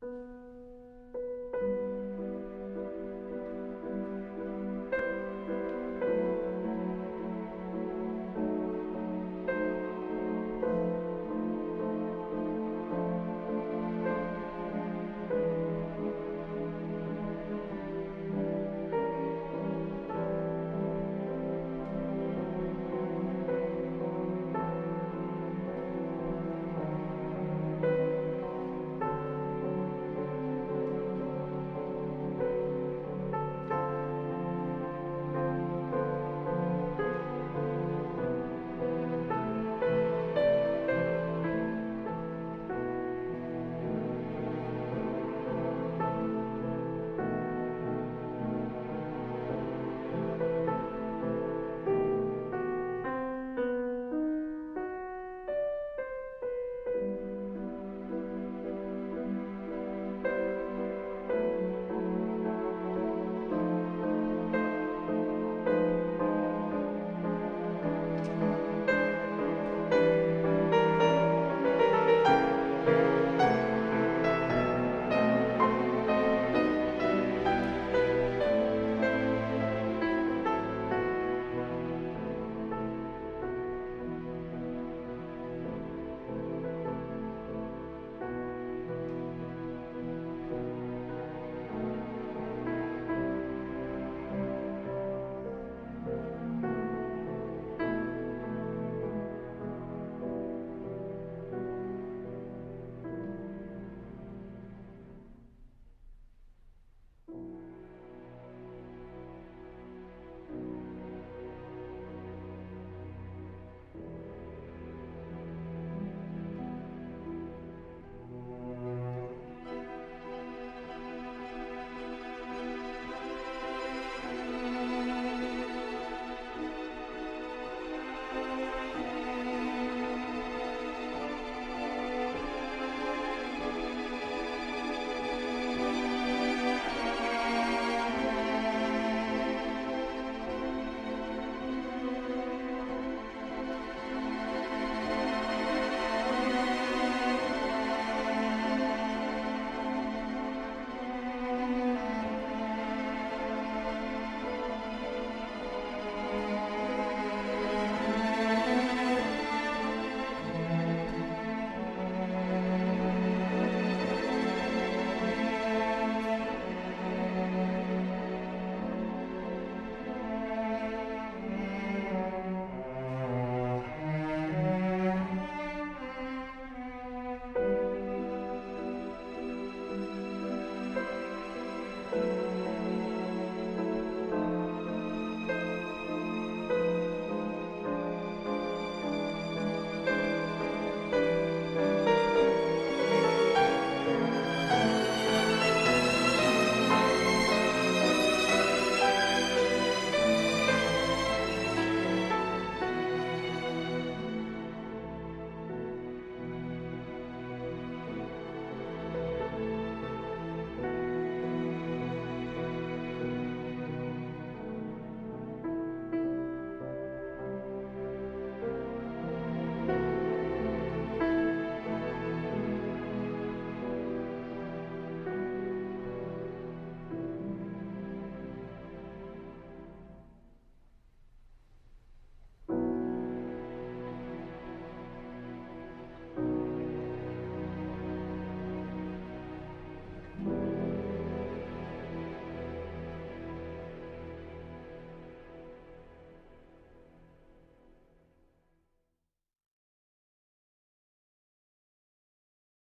you